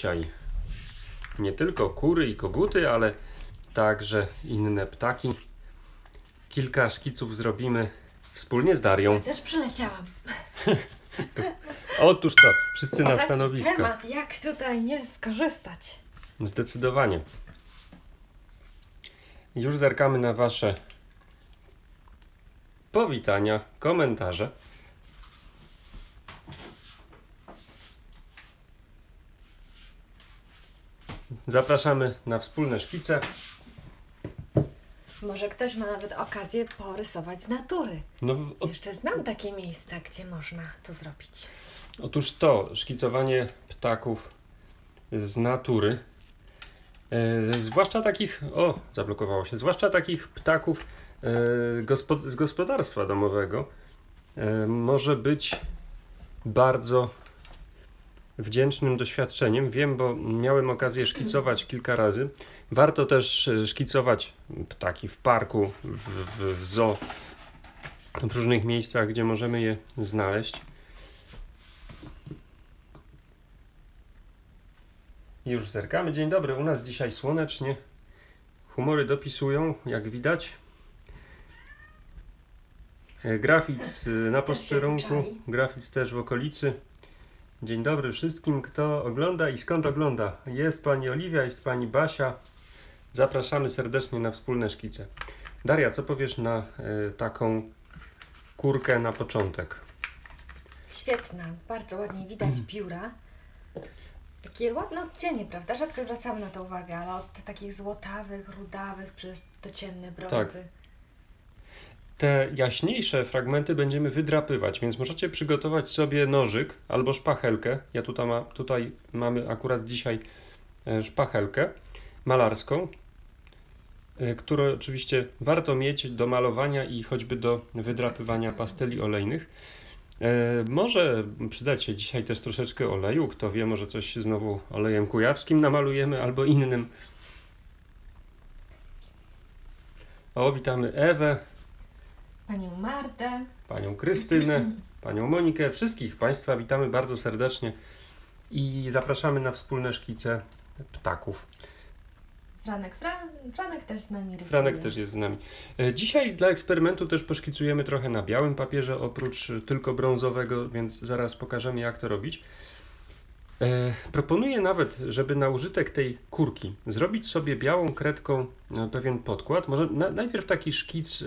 dzisiaj nie tylko kury i koguty, ale także inne ptaki. Kilka szkiców zrobimy wspólnie z Darią. Też przyleciałam. Otóż to, wszyscy na stanowisko. temat, jak tutaj nie skorzystać. Zdecydowanie. Już zerkamy na Wasze powitania, komentarze. Zapraszamy na wspólne szkice. Może ktoś ma nawet okazję porysować z natury. No, o, Jeszcze znam takie miejsca, gdzie można to zrobić. otóż to, szkicowanie ptaków z natury. E, zwłaszcza takich, o, zablokowało się, zwłaszcza takich ptaków e, gospod, z gospodarstwa domowego e, może być bardzo wdzięcznym doświadczeniem. Wiem, bo miałem okazję szkicować kilka razy. Warto też e, szkicować ptaki w parku, w, w zoo, w różnych miejscach, gdzie możemy je znaleźć. Już zerkamy. Dzień dobry, u nas dzisiaj słonecznie. Humory dopisują, jak widać. E, Grafit e, na posterunku, grafit też w okolicy. Dzień dobry wszystkim, kto ogląda i skąd ogląda. Jest pani Oliwia, jest pani Basia. Zapraszamy serdecznie na wspólne szkice. Daria, co powiesz na e, taką kurkę na początek? Świetna, bardzo ładnie widać pióra. Takie ładne odcienie, prawda? Rzadko zwracamy na to uwagę, ale od takich złotawych, rudawych przez to ciemne brązy. Tak. Te jaśniejsze fragmenty będziemy wydrapywać, więc możecie przygotować sobie nożyk albo szpachelkę. Ja tutaj, ma, tutaj mamy akurat dzisiaj e, szpachelkę malarską, e, którą oczywiście warto mieć do malowania i choćby do wydrapywania pasteli olejnych. E, Może przydać się dzisiaj też troszeczkę oleju, kto wie, może coś znowu olejem kujawskim namalujemy albo innym. O, witamy Ewę, Panią Martę. panią Krystynę, panią Monikę, wszystkich Państwa witamy bardzo serdecznie i zapraszamy na wspólne szkice ptaków. Franek, Fran, Franek też z nami rysuje. Franek też jest z nami. E, Dzisiaj dla eksperymentu też poszkicujemy trochę na białym papierze, oprócz tylko brązowego, więc zaraz pokażemy jak to robić. E, proponuję nawet, żeby na użytek tej kurki zrobić sobie białą kredką e, pewien podkład. Może na, najpierw taki szkic e,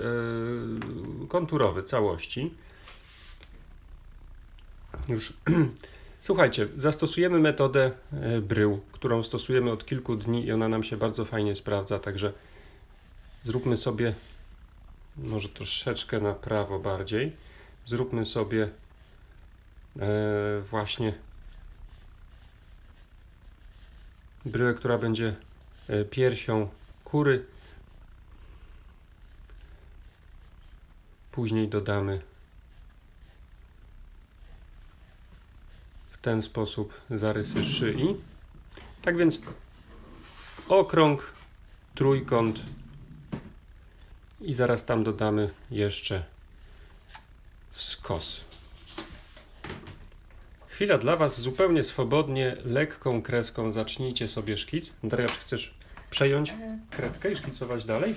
konturowy całości. Już. Słuchajcie, zastosujemy metodę brył, którą stosujemy od kilku dni i ona nam się bardzo fajnie sprawdza, także zróbmy sobie może troszeczkę na prawo bardziej. Zróbmy sobie właśnie bryłę, która będzie e, piersią kury. Później dodamy w ten sposób zarysy szyi. Tak więc okrąg, trójkąt i zaraz tam dodamy jeszcze skos. Chwila dla Was zupełnie swobodnie, lekką kreską zacznijcie sobie szkic. Daria, czy chcesz przejąć E, kredkę i szkicować dalej?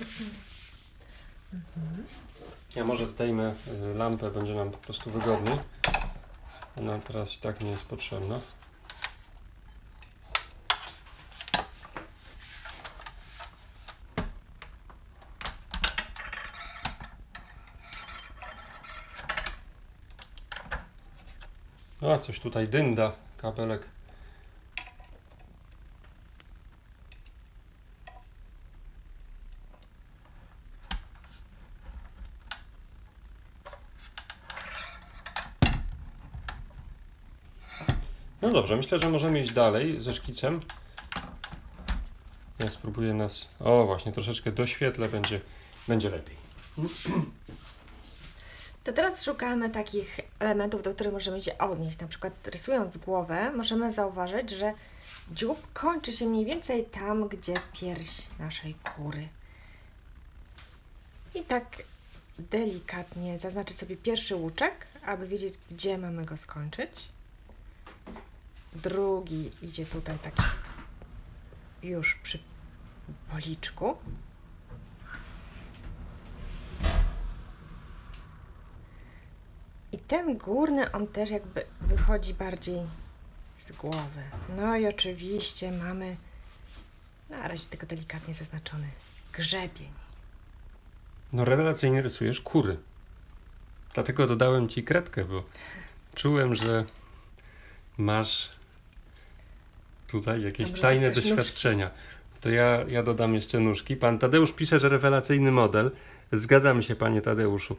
Ja może zdejmę y, lampę, będzie nam po prostu wygodniej. Ona teraz i tak nie jest potrzebna. A, coś tutaj dynda, kabelek. No dobrze, myślę, że możemy iść dalej ze szkicem. Ja spróbuję nas. O, właśnie, troszeczkę doświetlę, będzie, będzie lepiej. To teraz szukamy takich elementów, do których możemy się odnieść. Na przykład rysując głowę, możemy zauważyć, że dziób kończy się mniej więcej tam, gdzie pierś naszej kury. I tak delikatnie zaznaczyć sobie pierwszy łuczek, aby wiedzieć, gdzie mamy go skończyć. drugi idzie tutaj taki już przy policzku. I ten górny, on też jakby wychodzi bardziej z głowy. No i oczywiście mamy na razie tylko delikatnie zaznaczony grzebień. No rewelacyjnie rysujesz kury. Dlatego dodałem ci kredkę, bo czułem, że masz tutaj jakieś Dobrze, tajne doświadczenia. To ja, ja dodam jeszcze nóżki. Pan Tadeusz pisze, że rewelacyjny model. Zgadzamy się, panie Tadeuszu.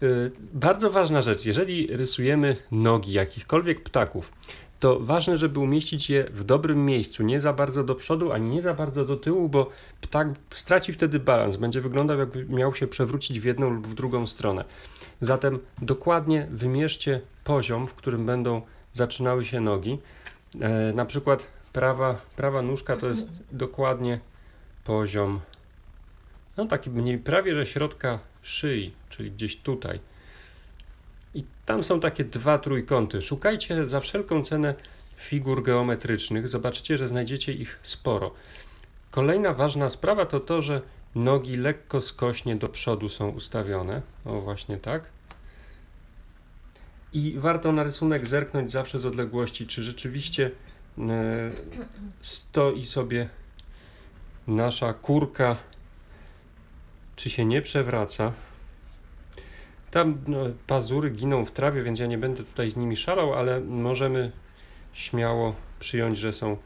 Yy, bardzo ważna rzecz. Jeżeli rysujemy nogi jakichkolwiek ptaków, to ważne, żeby umieścić je w dobrym miejscu, nie za bardzo do przodu, ani nie za bardzo do tyłu, bo ptak straci wtedy balans, będzie wyglądał jakby miał się przewrócić w jedną lub w drugą stronę. Zatem dokładnie wymierzcie poziom, w którym będą zaczynały się nogi. E, na przykład prawa, prawa nóżka to jest dokładnie poziom, no taki mniej prawie że środka szyi, czyli gdzieś tutaj. I tam są takie dwa trójkąty. Szukajcie za wszelką cenę figur geometrycznych. Zobaczycie, że znajdziecie ich sporo. Kolejna ważna sprawa to to, że nogi lekko skośnie do przodu są ustawione. O, właśnie tak. I warto na rysunek zerknąć zawsze z odległości, czy rzeczywiście e, stoi sobie nasza kurka, czy się nie przewraca. Tam no, pazury giną w trawie, więc ja nie będę tutaj z nimi szalał, ale możemy śmiało przyjąć, że są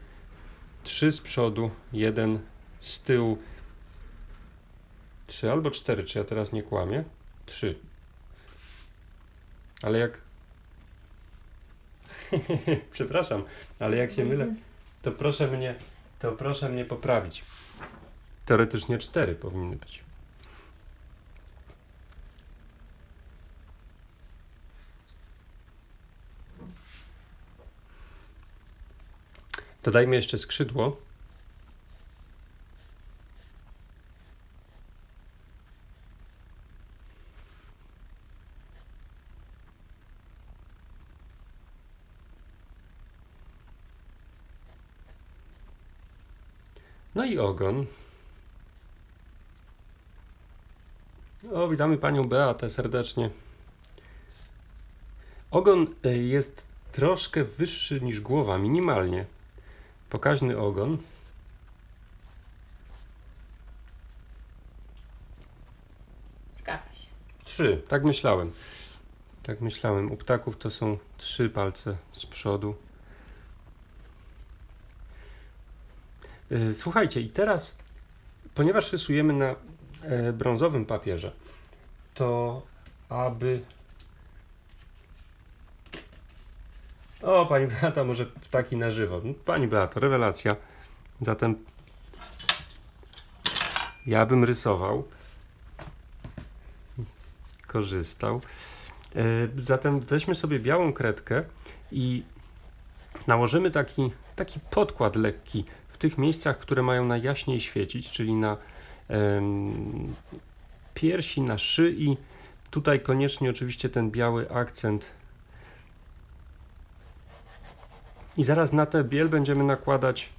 trzy z przodu, jeden z tyłu. Trzy albo cztery, czy ja teraz nie kłamię? Trzy. Ale jak. Przepraszam, ale jak się mylę, to proszę mnie, to proszę mnie poprawić. Teoretycznie cztery powinny być. Dodajmy jeszcze skrzydło. No i ogon. O, witamy panią Beatę serdecznie. Ogon y, jest troszkę wyższy niż głowa, minimalnie. Pokaźny ogon. Zgadza się. Trzy, tak myślałem. Tak myślałem. U ptaków to są trzy palce z przodu. Y, Słuchajcie, i teraz, ponieważ rysujemy na e, brązowym papierze, to aby. O, pani Beata, może ptaki na żywo. Pani Beato, rewelacja. Zatem ja bym rysował, korzystał. E, Zatem weźmy sobie białą kredkę i nałożymy taki, taki podkład lekki w tych miejscach, które mają najjaśniej świecić, czyli na em, piersi, na szyi. Tutaj koniecznie oczywiście ten biały akcent. I zaraz na tę biel będziemy nakładać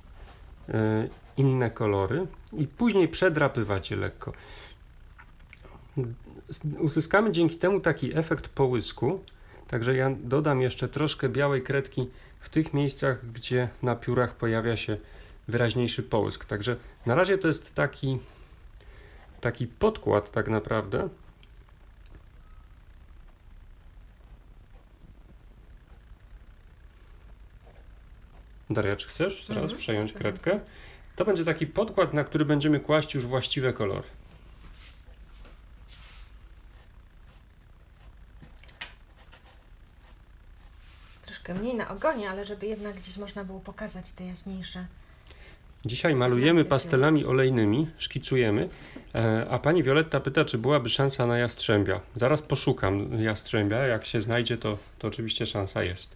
e, inne kolory i później przedrapywać je lekko. Uzyskamy dzięki temu taki efekt połysku. Także ja dodam jeszcze troszkę białej kredki w tych miejscach, gdzie na piórach pojawia się wyraźniejszy połysk. Także na razie to jest taki, taki podkład tak naprawdę. Daria, czy chcesz teraz Mhm, przejąć chcę. kredkę? To będzie taki podkład, na który będziemy kłaść już właściwe kolory. Troszkę mniej na ogonie, ale żeby jednak gdzieś można było pokazać te jaśniejsze. Dzisiaj malujemy pastelami olejnymi, szkicujemy, e, a pani Wioletta pyta, czy byłaby szansa na jastrzębia. Zaraz poszukam jastrzębia, jak się znajdzie, to, to oczywiście szansa jest.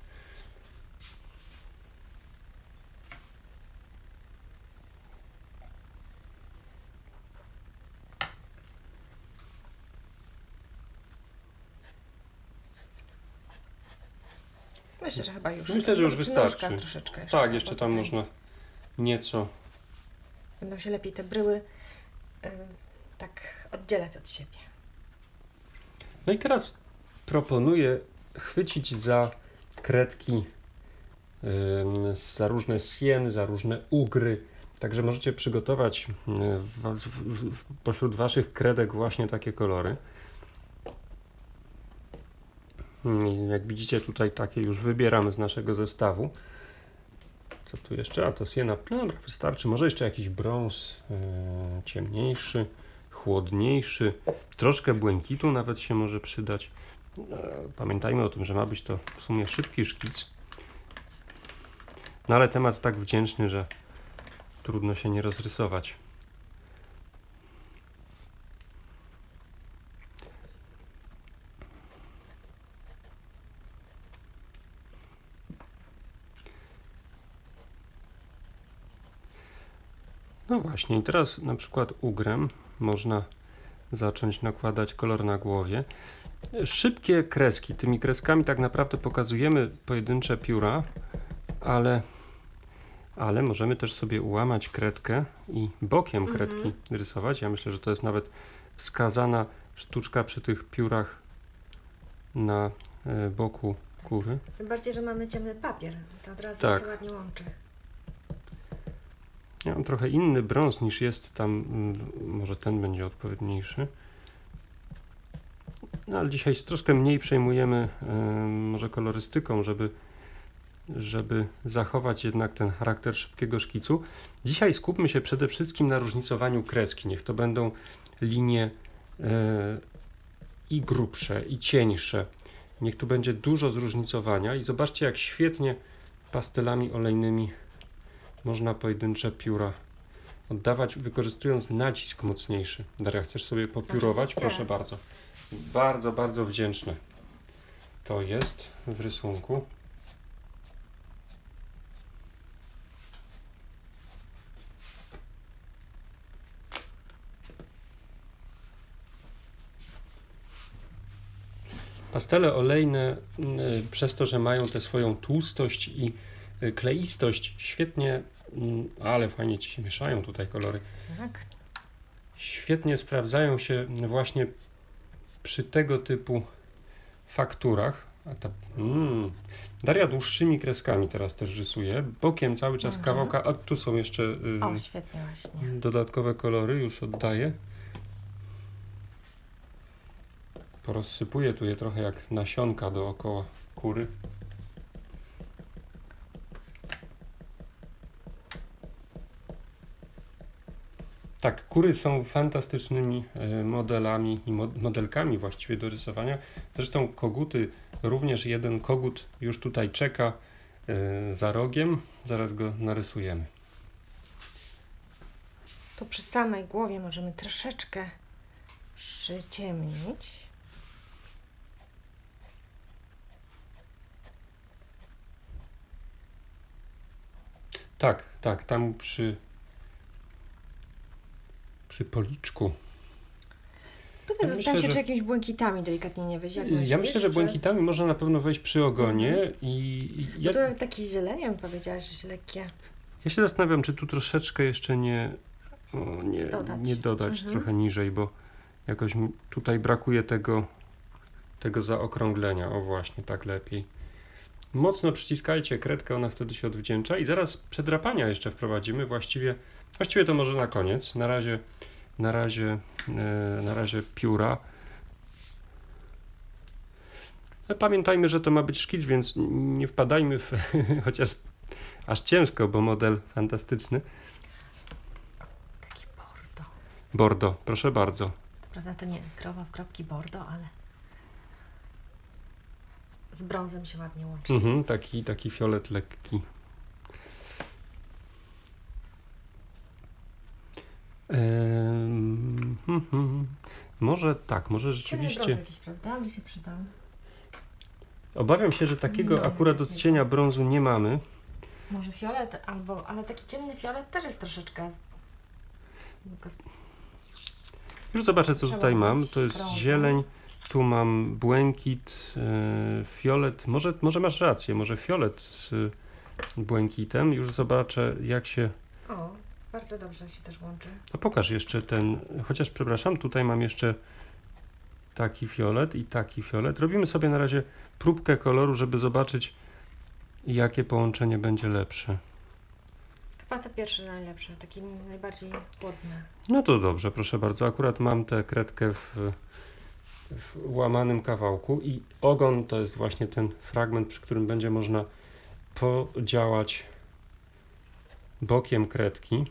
Myślę, że chyba już. Myślę, że już wystarczy. troszeczkę jeszcze, Tak, jeszcze tam tutaj można nieco. Będą się lepiej te bryły y, tak oddzielać od siebie. No i teraz proponuję chwycić za kredki, ym, za różne sieny, za różne ugry. Także możecie przygotować y, w, w, w, pośród Waszych kredek właśnie takie kolory. Mm, Jak widzicie tutaj takie już wybieram z naszego zestawu. Co tu jeszcze? A to siena plam, wystarczy. Może jeszcze jakiś brąz yy, ciemniejszy, chłodniejszy. Troszkę błękitu nawet się może przydać. E, Pamiętajmy o tym, że ma być to w sumie szybki szkic. No ale temat tak wdzięczny, że trudno się nie rozrysować. No właśnie, i teraz na przykład ugrem można zacząć nakładać kolor na głowie. Szybkie kreski. Tymi kreskami tak naprawdę pokazujemy pojedyncze pióra, ale, ale możemy też sobie ułamać kredkę i bokiem Mhm. kredki rysować. Ja myślę, że to jest nawet wskazana sztuczka przy tych piórach na e, boku kury. Tym bardziej, że mamy ciemny papier. To od razu Tak. się ładnie łączy. Ja mam trochę inny brąz niż jest tam, mm, może ten będzie odpowiedniejszy. No ale dzisiaj się troszkę mniej przejmujemy em, może kolorystyką, żeby, żeby zachować jednak ten charakter szybkiego szkicu. Dzisiaj skupmy się przede wszystkim na różnicowaniu kreski. Niech to będą linie e, i grubsze, i cieńsze. Niech tu będzie dużo zróżnicowania i zobaczcie jak świetnie pastelami olejnymi można pojedyncze pióra oddawać, wykorzystując nacisk mocniejszy. Daria, chcesz sobie popiórować? Proszę bardzo. Bardzo, bardzo wdzięczne. To jest w rysunku. Pastele olejne, y, przez to, że mają tę swoją tłustość i y, kleistość, świetnie, mm, ale fajnie ci się mieszają tutaj kolory, Tak. świetnie sprawdzają się właśnie przy tego typu fakturach. A ta, mm, Daria dłuższymi kreskami teraz też rysuje, bokiem cały czas Mhm. kawałka, a tu są jeszcze y, O, świetnie właśnie. dodatkowe kolory, już oddaję. Porozsypuję tu je trochę jak nasionka dookoła kury. Tak, kury są fantastycznymi e, modelami i mo- modelkami właściwie do rysowania. Zresztą koguty, również jeden kogut już tutaj czeka e, za rogiem. Zaraz go narysujemy. Tu przy samej głowie możemy troszeczkę przyciemnić. Tak, tak, tam przy przy policzku. Tutaj Ja myślę, się, że- czy jakimiś błękitami delikatnie nie wyjść. jak Ja myślę, że czy- błękitami można na pewno wejść przy ogonie Mhm. i, i ja, to takie zieleniem powiedziałaś, że lekkie. ja się zastanawiam, czy tu troszeczkę jeszcze nie o, nie Dodać. nie dodać Mhm. trochę niżej, bo jakoś tutaj brakuje tego tego zaokrąglenia. O właśnie, tak lepiej. Mocno przyciskajcie kredkę, ona wtedy się odwdzięcza i zaraz przedrapania jeszcze wprowadzimy. Właściwie, właściwie to może na koniec. Na razie, na razie, e, na razie pióra. Pamiętajmy, że to ma być szkic, więc nie wpadajmy w, chociaż aż ciężko, bo model fantastyczny. Taki bordo. Bordo, proszę bardzo. To prawda, to nie krowa w kropki bordo, ale z brązem się ładnie łączy. Mhm, taki, taki fiolet lekki. Hmm, hmm. Może tak, może rzeczywiście. jakiś, prawda? By się przydał. Obawiam się, że takiego Nie akurat odcienia brązu nie mamy. Może fiolet, albo, ale taki ciemny fiolet też jest troszeczkę. Już zobaczę, co Trzeba tutaj mam. To jest brązu. zieleń tu mam błękit, e, fiolet. Może, może masz rację, może fiolet z błękitem. Już zobaczę, jak się. O, bardzo dobrze się też łączy. No pokaż jeszcze ten. Chociaż przepraszam, tutaj mam jeszcze taki fiolet i taki fiolet. Robimy sobie na razie próbkę koloru, żeby zobaczyć, jakie połączenie będzie lepsze. Chyba to pierwsze najlepsze, taki najbardziej chłodny. No to dobrze, proszę bardzo. Akurat mam tę kredkę w, w łamanym kawałku i ogon to jest właśnie ten fragment, przy którym będzie można podziałać bokiem kredki.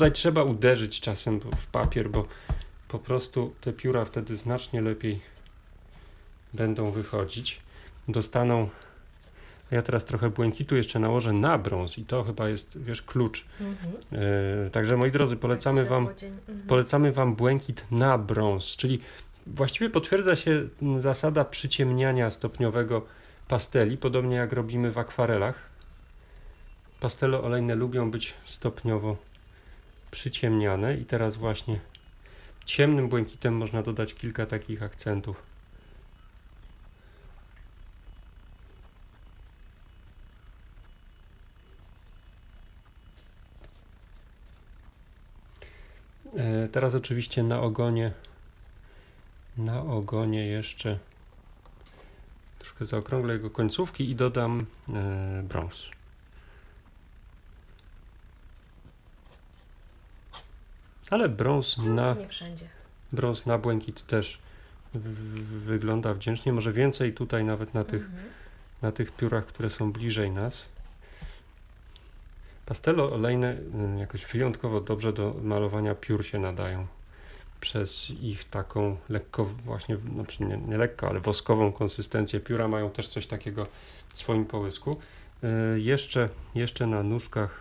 Tutaj trzeba uderzyć czasem w papier, bo po prostu te pióra wtedy znacznie lepiej będą wychodzić. Dostaną. Ja teraz trochę błękitu jeszcze nałożę na brąz i to chyba jest, wiesz, klucz. Mhm. Yy, także moi drodzy, polecamy wam, Mhm. polecamy wam błękit na brąz, czyli właściwie potwierdza się zasada przyciemniania stopniowego pasteli, podobnie jak robimy w akwarelach. Pastele olejne lubią być stopniowo przyciemniane i teraz właśnie ciemnym błękitem można dodać kilka takich akcentów. E, Teraz oczywiście na ogonie na ogonie jeszcze troszkę zaokrąglę jego końcówki i dodam e, brąz. Ale brąz na Nie wszędzie. brąz na błękit też wygląda wdzięcznie. Może więcej tutaj nawet na tych, Mhm. na tych piórach, które są bliżej nas. Pastele olejne y, jakoś wyjątkowo dobrze do malowania piór się nadają. Przez ich taką lekko, właśnie, znaczy nie, nie lekko, ale woskową konsystencję. Pióra mają też coś takiego w swoim połysku. Y, Jeszcze, jeszcze na nóżkach,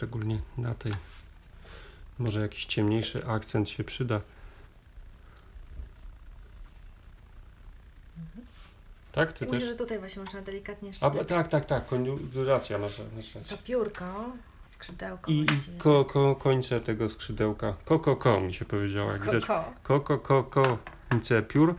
szczególnie na tej, może jakiś ciemniejszy akcent się przyda. Tak, ty myślę, też? że tutaj właśnie można delikatnie A, tak, tak, tak, koniu- racja, masz, masz to rację. piórko, skrzydełko I, właściwie. ko, ko, końce tego skrzydełka, ko, ko, ko mi się powiedziało, jak widać, Koko. ko, ko, ko, ko, piór.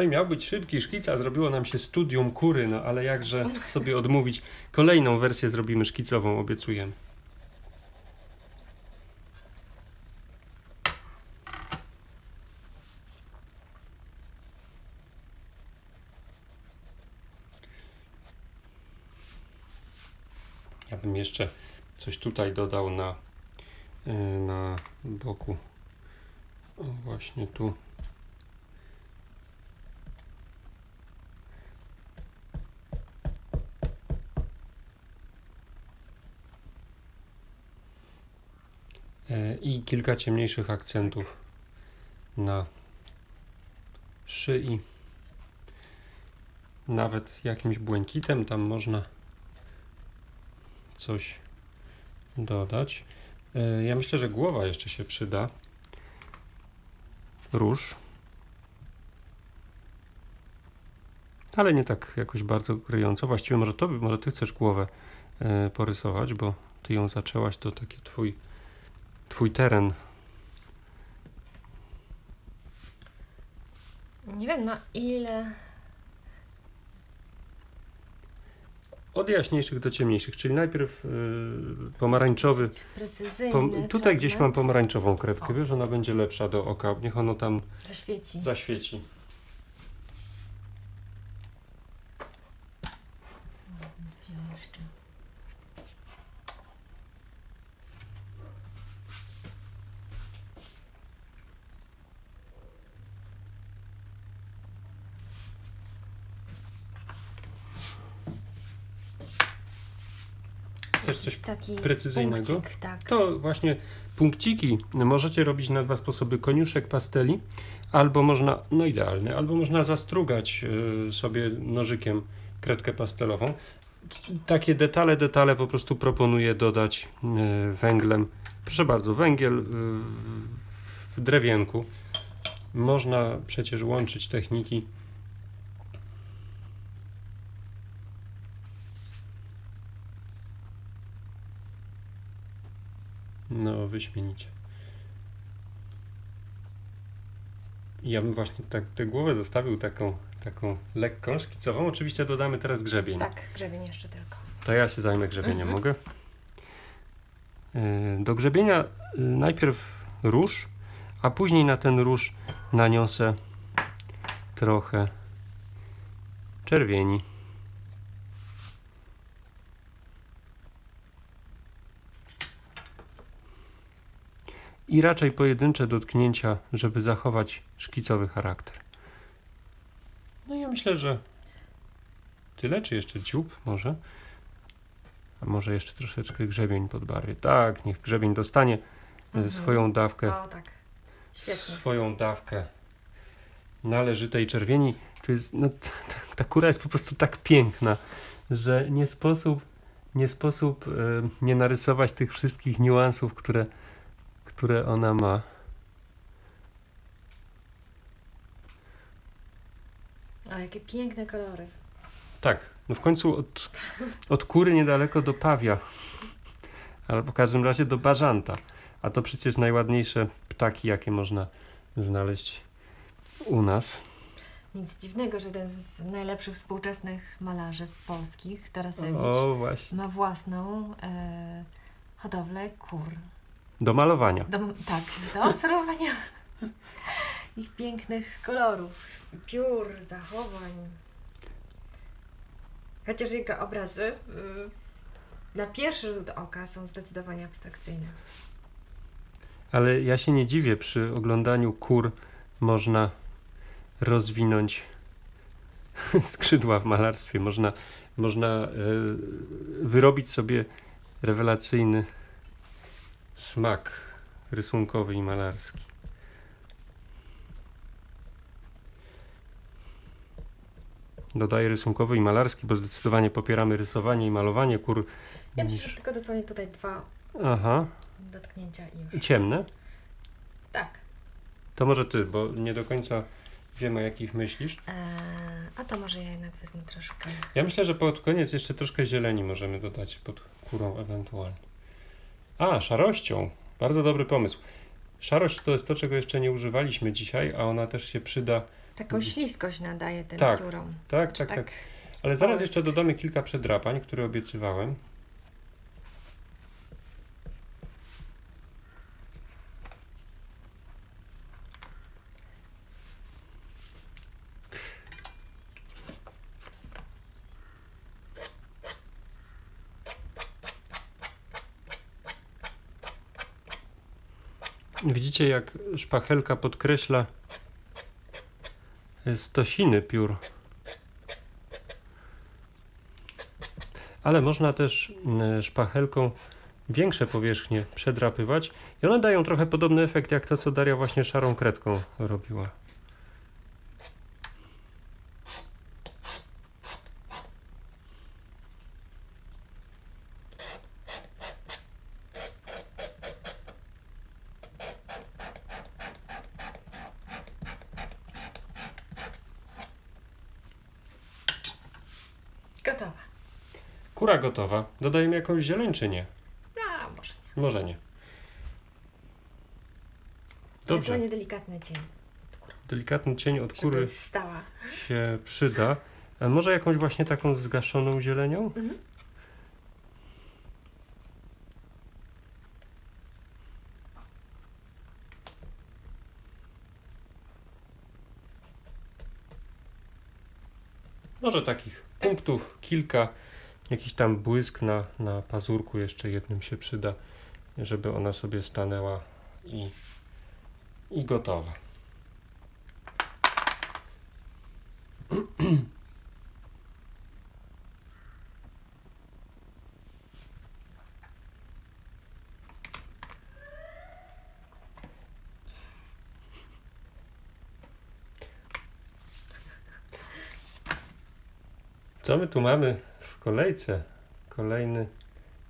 No i miał być szybki szkic, a zrobiło nam się studium kury, no ale jakże sobie odmówić. Kolejną wersję zrobimy szkicową, obiecujemy. Ja bym jeszcze coś tutaj dodał na, y, na boku. O, właśnie tu. I kilka ciemniejszych akcentów na szyi. Nawet jakimś błękitem tam można coś dodać. E, Ja myślę, że głowa jeszcze się przyda. Róż. Ale nie tak jakoś bardzo kryjąco. Właściwie może to, może ty chcesz głowę e, porysować, bo ty ją zaczęłaś, to taki twój, twój teren. Nie wiem na ile. Od jaśniejszych do ciemniejszych, czyli najpierw y, pomarańczowy. Precyzyjny. Pom- tutaj gdzieś mam pomarańczową kredkę, O. wiesz, ona będzie lepsza do oka. Niech ono tam Zaświeci. zaświeci. Wziął jeszcze. Chcesz coś Jakiś taki precyzyjnego? punkcik, tak. To właśnie punkciki możecie robić na dwa sposoby. Koniuszek pasteli, albo można, no idealny, albo można zastrugać y, sobie nożykiem kredkę pastelową. takie detale, detale po prostu proponuję dodać e, węglem. Proszę bardzo, węgiel e, w drewienku. Można przecież łączyć techniki. No, wyśmienicie. Ja bym właśnie tak tę głowę zostawił taką, taką lekką, szkicową. Oczywiście dodamy teraz grzebień. Tak, grzebień jeszcze tylko. To ja się zajmę grzebieniem, Mhm. mogę? Yy, Do grzebienia yy, najpierw róż, a później na ten róż naniosę trochę czerwieni. I raczej pojedyncze dotknięcia, żeby zachować szkicowy charakter. No ja myślę, że tyle, czy jeszcze dziób może? A może jeszcze troszeczkę grzebień podbarwię. Tak, niech grzebień dostanie e, Mhm. swoją dawkę, O tak, świetnie. swoją dawkę należytej czerwieni. To jest, no, t- t- ta kura jest po prostu tak piękna, że nie sposób, nie sposób e, nie narysować tych wszystkich niuansów, które, które ona ma. Ale jakie piękne kolory. Tak, no w końcu od, od kury niedaleko do pawia, albo w każdym razie do bażanta. A to przecież najładniejsze ptaki, jakie można znaleźć u nas. Nic dziwnego, że jeden z najlepszych współczesnych malarzy polskich, Tarasewicz, O, ma własną e, hodowlę kur. Do malowania. Do, tak, do obserwowania ich pięknych kolorów, piór, zachowań. Chociaż jego obrazy y, na pierwszy rzut oka są zdecydowanie abstrakcyjne. Ale ja się nie dziwię, przy oglądaniu kur można rozwinąć skrzydła w malarstwie. Można, można e, wyrobić sobie rewelacyjny smak rysunkowy i malarski. Dodaję rysunkowy i malarski, bo zdecydowanie popieramy rysowanie i malowanie kur. Ja myślę, że tylko dosłownie tutaj dwa Aha, dotknięcia i już. ciemne. Tak. To może ty, bo nie do końca wiem o jakich myślisz. Eee, a to może ja jednak wezmę troszkę. Ja myślę, że pod koniec jeszcze troszkę zieleni możemy dodać pod kurą ewentualnie. A, szarością. Bardzo dobry pomysł. Szarość to jest to, czego jeszcze nie używaliśmy dzisiaj, a ona też się przyda. Taką śliskość nadaje tym Tak. piórom. Tak, tak, tak. Ale zaraz jeszcze dodamy kilka przedrapań, które obiecywałem. Widzicie, jak szpachelka podkreśla stosiny piór. Ale można też mm, szpachelką większe powierzchnie przedrapywać i one dają trochę podobny efekt jak to, co Daria właśnie szarą kredką robiła. Gotowa. Kura gotowa. Dodajemy jakąś zieleń czy nie? A, może nie. Może nie. Dobrze. Ewentualnie delikatny cień. Delikatny cień od Żeby kury stała. się przyda. A może jakąś właśnie taką zgaszoną zielenią? Mhm. Może takich punktów kilka. Jakiś tam błysk na, na pazurku jeszcze jednym się przyda, żeby ona sobie stanęła i, i gotowa. Co my tu mamy kolejce kolejny,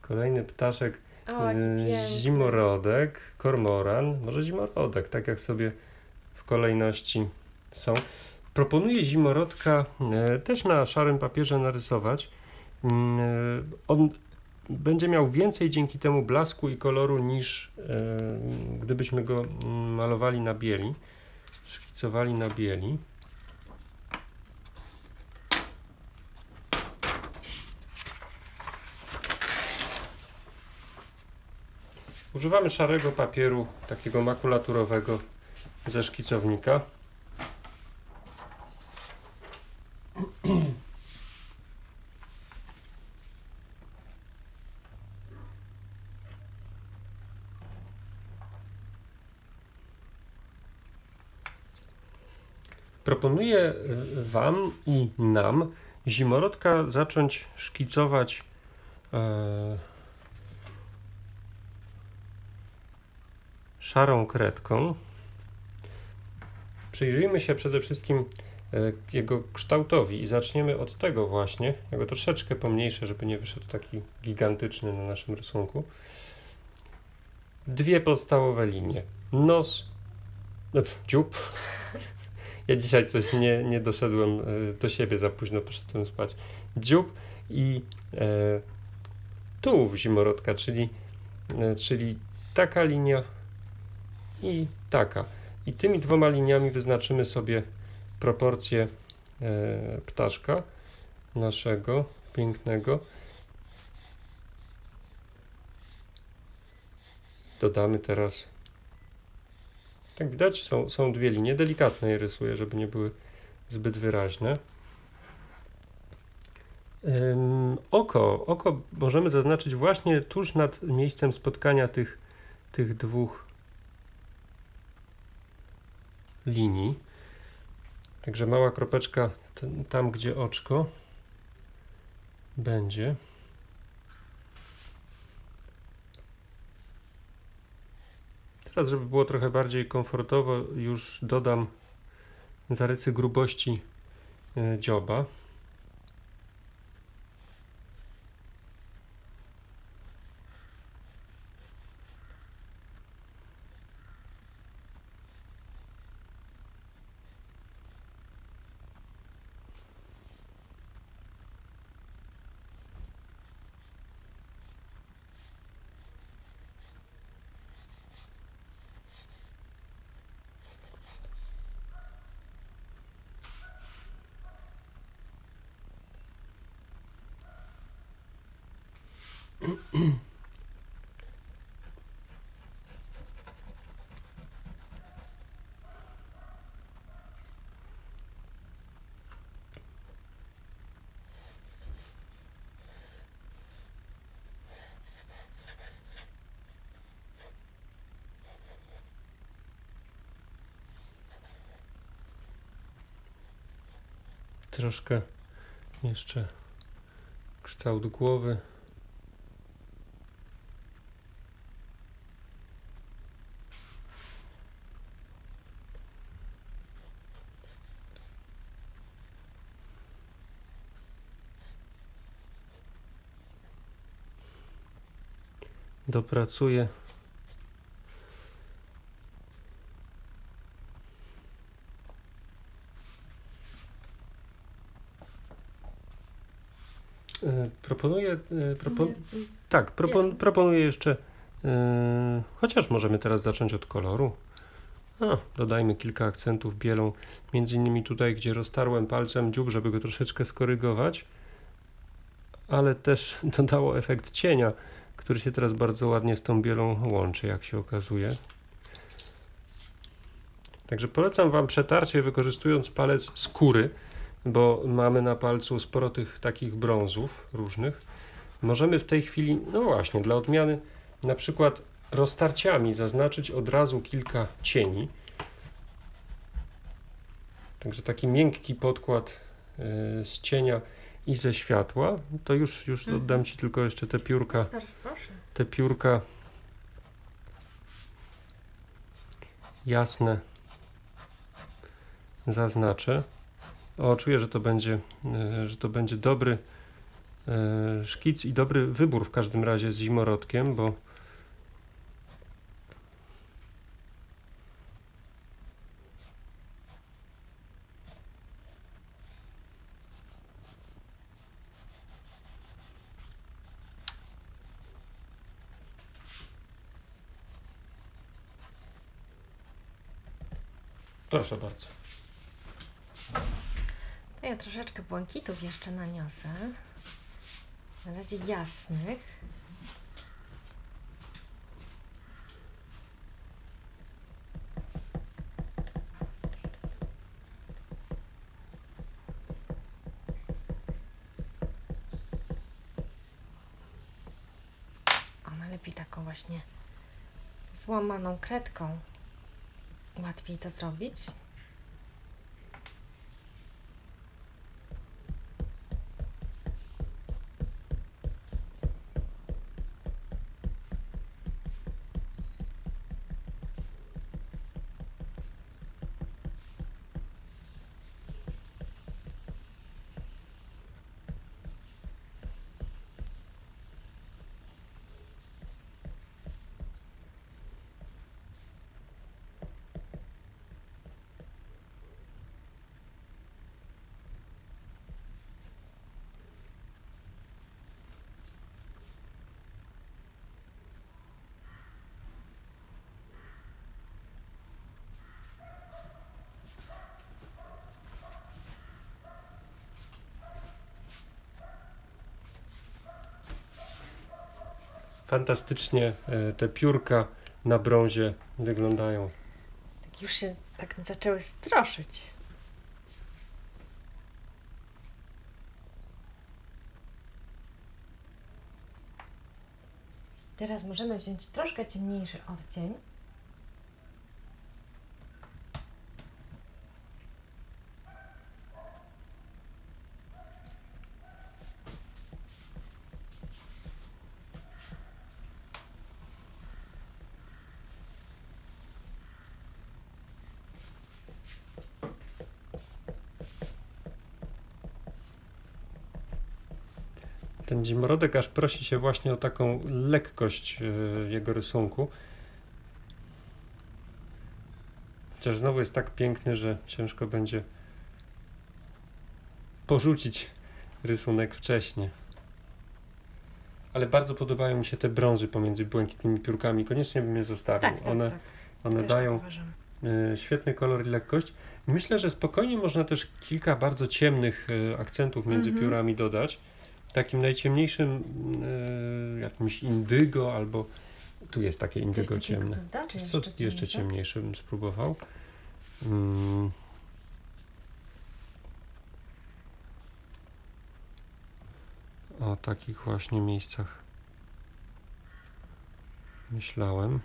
kolejny ptaszek, O, e, zimorodek, kormoran, może zimorodek, tak jak sobie w kolejności są. Proponuję zimorodka e, też na szarym papierze narysować. Mm, e, On będzie miał więcej dzięki temu blasku i koloru niż gdybyśmy go malowali na bieli, szkicowali na bieli. Używamy szarego papieru, takiego makulaturowego ze szkicownika. Proponuję y, Wam i nam zimorodka zacząć szkicować e, szarą kredką. Przyjrzyjmy się przede wszystkim e, jego kształtowi i zaczniemy od tego właśnie. Ja go troszeczkę pomniejszę, żeby nie wyszedł taki gigantyczny na naszym rysunku. Dwie podstawowe linie. Nos, no, pf, dziób. Ja dzisiaj coś nie, nie doszedłem e, do siebie, za późno poszedłem spać. Dziób i e, tułów zimorodka, czyli, e, czyli taka linia i taka. I tymi dwoma liniami wyznaczymy sobie proporcje e, ptaszka naszego pięknego. Dodamy teraz. Jak widać, są, są dwie linie. Delikatne je rysuję, żeby nie były zbyt wyraźne. Oko. Oko możemy zaznaczyć właśnie tuż nad miejscem spotkania tych, tych dwóch linii. Także mała kropeczka tam, gdzie oczko będzie. Teraz, żeby było trochę bardziej komfortowo, już dodam zarysy grubości e, dzioba. Troszkę jeszcze kształt głowy. Dopracuję. E, Proponuję, e, propo, Jest- tak, propon, proponuję jeszcze, e, chociaż możemy teraz zacząć od koloru. A, dodajmy kilka akcentów bielą, między innymi tutaj, gdzie roztarłem palcem dziób, żeby go troszeczkę skorygować, ale też dodało efekt cienia, który się teraz bardzo ładnie z tą bielą łączy, jak się okazuje. Także polecam Wam przetarcie wykorzystując palec skóry, bo mamy na palcu sporo tych takich brązów różnych. Możemy w tej chwili, no właśnie, dla odmiany, na przykład roztarciami zaznaczyć od razu kilka cieni. Także taki miękki podkład y, z cienia i ze światła. To już, już Mhm. oddam Ci tylko jeszcze te piórka Proszę, proszę. te piórka jasne zaznaczę. O, czuję, że to będzie, e, że to będzie dobry, szkic i dobry wybór w każdym razie z zimorodkiem, bo Proszę bardzo. Ja troszeczkę błękitów jeszcze naniosę. Na razie jasnych. O, najlepiej taką właśnie złamaną kredką. Łatwiej to zrobić. Fantastycznie e, te piórka na brązie wyglądają. Tak już się tak zaczęły stroszyć. Teraz możemy wziąć troszkę ciemniejszy odcień. Ten zimorodek aż prosi się właśnie o taką lekkość e, jego rysunku. Chociaż znowu jest tak piękny, że ciężko będzie porzucić rysunek wcześniej. Ale bardzo podobają mi się te brązy pomiędzy błękitnymi piórkami. Koniecznie bym je zostawił. Tak, tak, one tak. one Też dają Tak świetny kolor i lekkość. Myślę, że spokojnie można też kilka bardzo ciemnych e, akcentów między Mhm. piórami dodać. Takim najciemniejszym e, jakimś indygo albo tu jest takie indygo takiego, ciemne. prawda? Czy Wiesz co, jeszcze, jeszcze ciemniejsze? bym spróbował. Mm. O takich właśnie miejscach myślałem.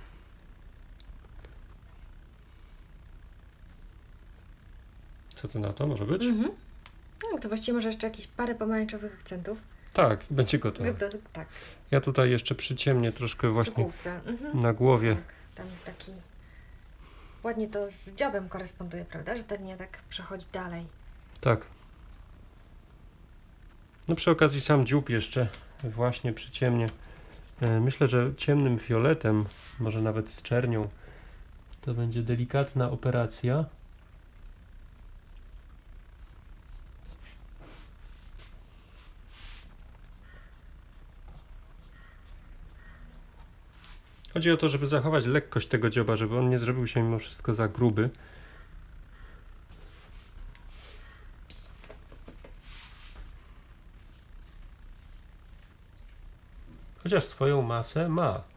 Co ty na to może być? Mhm. No, to właściwie może jeszcze jakieś parę pomarańczowych akcentów. Tak, będzie gotowe. To, tak, Ja tutaj jeszcze przyciemnię troszkę właśnie. Mhm. na głowie. Tak, tam jest taki... Ładnie to z dziobem koresponduje, prawda? Że to nie tak przechodzi dalej. Tak. No przy okazji sam dziób jeszcze właśnie przyciemnie. E, Myślę, że ciemnym fioletem, może nawet z czernią, to będzie delikatna operacja. Chodzi o to, żeby zachować lekkość tego dzioba, żeby on nie zrobił się mimo wszystko za gruby. Chociaż swoją masę ma.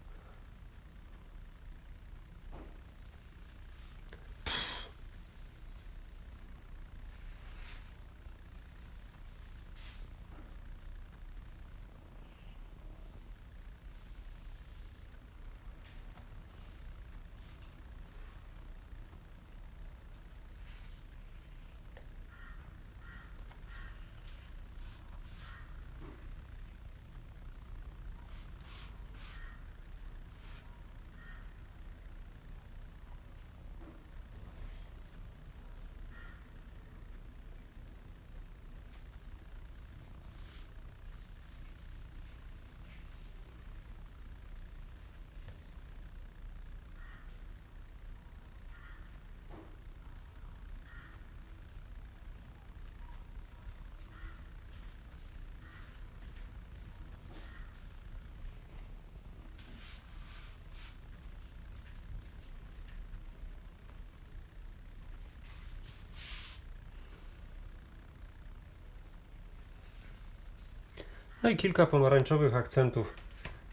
No i kilka pomarańczowych akcentów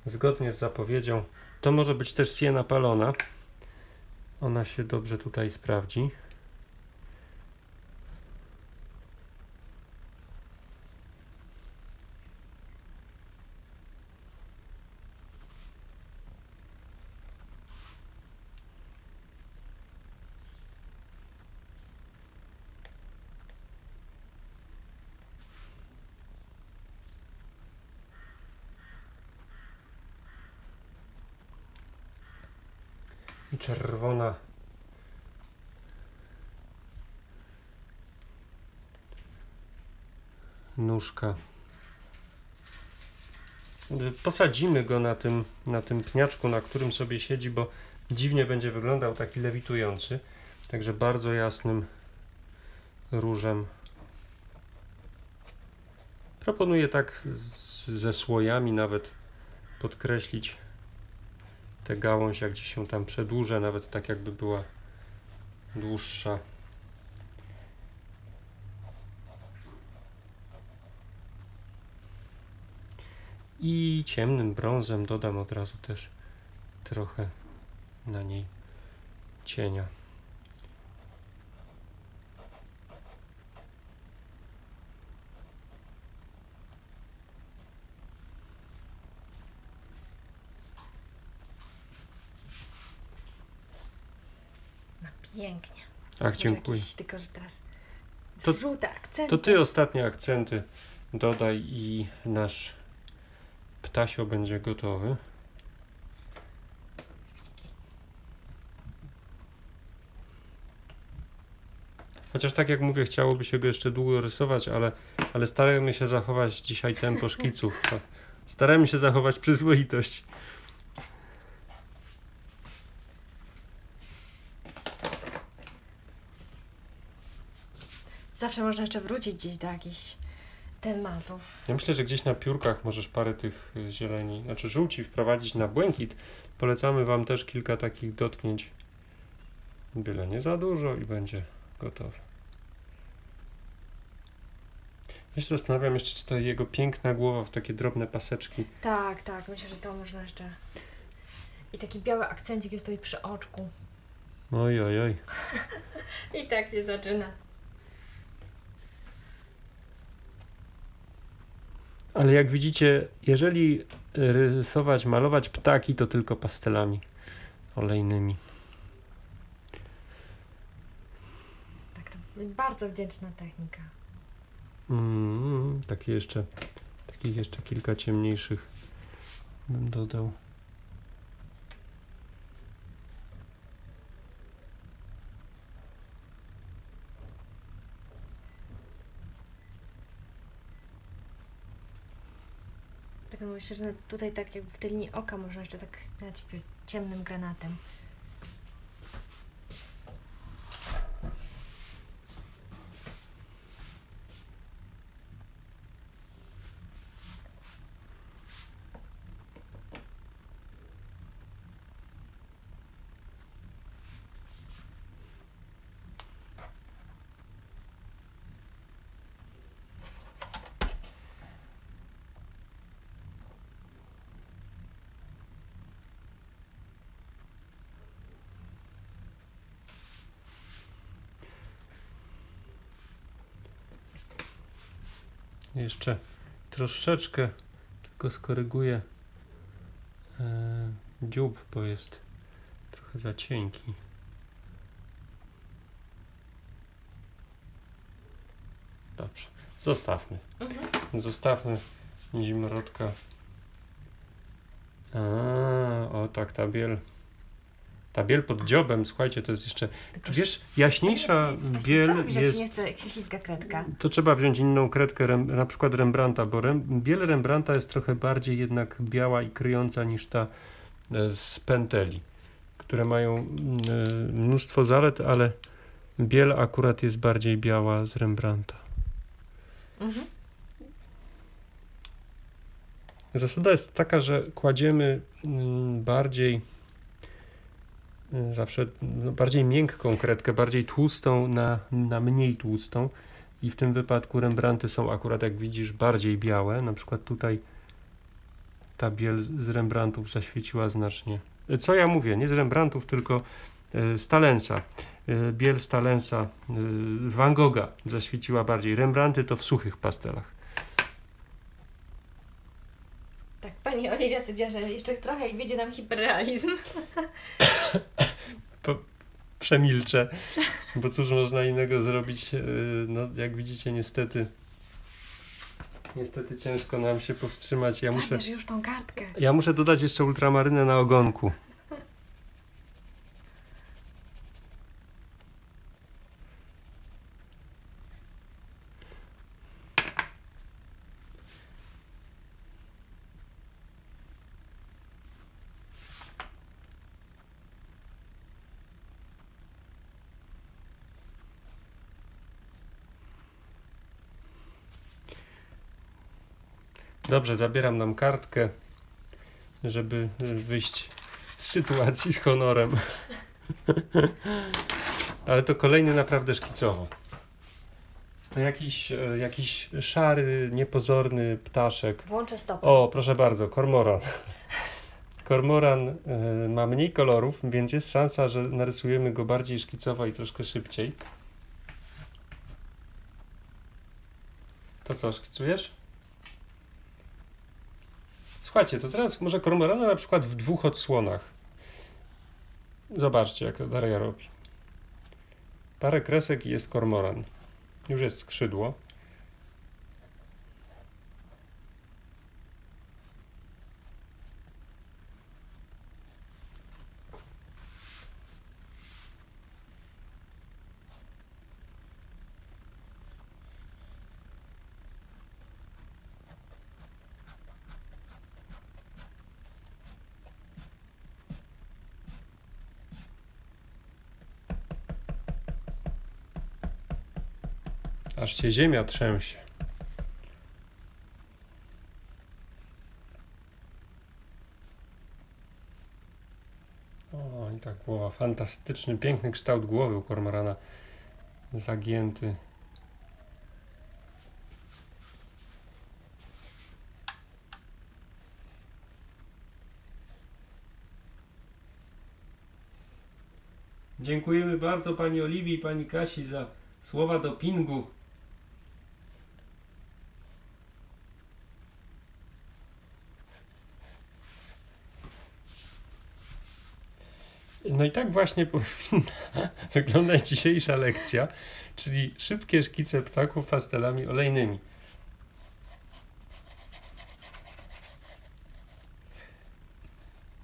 zgodnie z zapowiedzią. To może być też siena palona. Ona się dobrze tutaj sprawdzi. Czerwona nóżka. Posadzimy go na tym, na tym pniaczku, na którym sobie siedzi, bo dziwnie będzie wyglądał taki lewitujący. Także bardzo jasnym różem. Proponuję tak ze słojami nawet podkreślić tę gałąź, jak gdzieś się tam przedłuża, nawet tak jakby była dłuższa. I ciemnym brązem dodam od razu też trochę na niej cienia. No pięknie. Ach, Może dziękuję. Jakiś, tylko, że teraz To- żółte akcenty. To ty ostatnie akcenty dodaj i nasz ptasio będzie gotowy. Chociaż tak jak mówię, chciałoby się go jeszcze długo rysować, ale, ale starajmy się zachować dzisiaj tempo szkiców. Starajmy się zachować przyzwoitość. Zawsze można jeszcze wrócić gdzieś do jakichś tematów. Ja myślę, że gdzieś na piórkach możesz parę tych y, zieleni, znaczy żółci wprowadzić na błękit. Polecamy Wam też kilka takich dotknięć, byle nie za dużo i będzie gotowe. Ja się zastanawiam jeszcze, czy ta jego piękna głowa w takie drobne paseczki. Tak, tak, myślę, że to można jeszcze. I taki biały akcencik jest tutaj przy oczku. Oj, oj, oj. I tak się zaczyna. Ale jak widzicie, jeżeli rysować, malować ptaki, to tylko pastelami olejnymi. Tak, to bardzo wdzięczna technika. Mm, takie jeszcze, takich jeszcze kilka ciemniejszych bym dodał. Myślę, że tutaj tak jakby w tej linii oka można jeszcze tak dać ciemnym granatem. Jeszcze troszeczkę tylko skoryguję e, dziób, bo jest trochę za cienki. Dobrze, zostawmy. Zostawmy zimrodka. A, o tak, ta biel. Ta biel pod dziobem, słuchajcie, to jest jeszcze. Wiesz, jaśniejsza biel jest. nie się ślizga kredka? To trzeba wziąć inną kredkę, na przykład Rembrandta, bo rem, biel Rembrandta jest trochę bardziej jednak biała i kryjąca niż ta e, z Penteli, które mają mm, e, mnóstwo zalet, ale biel akurat jest bardziej biała z Rembrandta. Mhm. Zasada jest taka, że kładziemy mm, bardziej zawsze no, bardziej miękką kredkę, bardziej tłustą na, na mniej tłustą, i w tym wypadku Rembrandty są akurat, jak widzisz, bardziej białe. Na przykład tutaj ta biel z Rembrandtów zaświeciła znacznie. E, Co ja mówię? Nie z Rembrandtów, tylko e, z Talensa. E, Biel z Talensa e, Van Gogha zaświeciła bardziej. Rembrandty to w suchych pastelach. Tak, pani Oliwia stwierdziła, że jeszcze trochę i wiedzie nam hiperrealizm. Przemilczę, bo cóż można innego zrobić. e, No, jak widzicie, niestety. Niestety ciężko nam się powstrzymać. Ja muszę. Zabierz już tą kartkę. Ja muszę dodać jeszcze ultramarynę na ogonku. Dobrze, zabieram nam kartkę, żeby wyjść z sytuacji z honorem. Ale to kolejny naprawdę szkicowo. To jakiś, e, jakiś szary, niepozorny ptaszek. Włączę stopę. O, proszę bardzo, kormoran. Kormoran e, ma mniej kolorów, więc jest szansa, że narysujemy go bardziej szkicowo i troszkę szybciej. To co, szkicujesz? Słuchajcie, to teraz może kormorana na przykład w dwóch odsłonach. Zobaczcie, jak to Daria robi. Parę kresek i jest kormoran. Już jest skrzydło. Aż się ziemia trzęsie. O, i ta głowa. Fantastyczny, piękny kształt głowy u kormorana. Zagięty. Dziękujemy bardzo Pani Oliwii i Pani Kasi za słowa dopingu. No i tak właśnie powinna wyglądać dzisiejsza lekcja, czyli szybkie szkice ptaków pastelami olejnymi.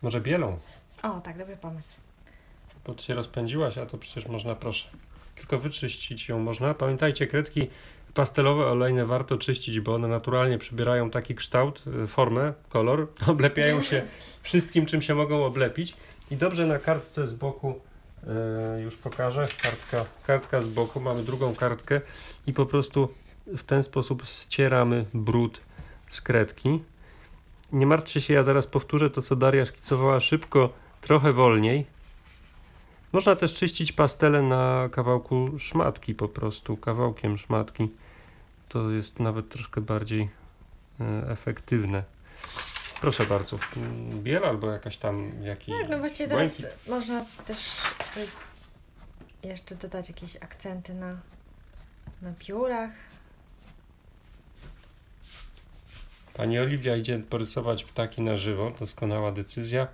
Może bielą, O, tak, dobry pomysł. bo ty się rozpędziłaś, a to przecież można, proszę. Tylko wyczyścić ją można. Pamiętajcie, kredki pastelowe, olejne warto czyścić, bo one naturalnie przybierają taki kształt, y, formę, kolor, oblepiają się wszystkim, czym się mogą oblepić. I dobrze na kartce z boku y, już pokażę. Kartka, kartka z boku, mamy drugą kartkę i po prostu w ten sposób ścieramy brud z kredki. Nie martwcie się, ja zaraz powtórzę to, co Daria szkicowała szybko, trochę wolniej. Można też czyścić pastele na kawałku szmatki po prostu, kawałkiem szmatki. To jest nawet troszkę bardziej e, efektywne. Proszę bardzo, biel albo jakaś tam jakiś Tak, no właściwie teraz błękit. można też y, jeszcze dodać jakieś akcenty na, na piórach. Pani Oliwia idzie porysować ptaki na żywo, doskonała decyzja.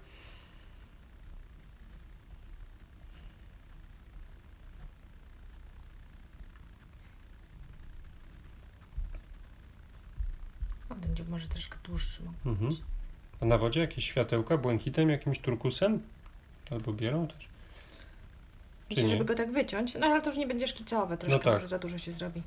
O, może troszkę dłuższy. mógł Mhm. być. A na wodzie jakieś światełka, błękitem, jakimś turkusem? Albo bielą też? Myślę, nie? żeby go tak wyciąć, no ale to już nie będzie szkicowe, troszkę tak. może za dużo się zrobi.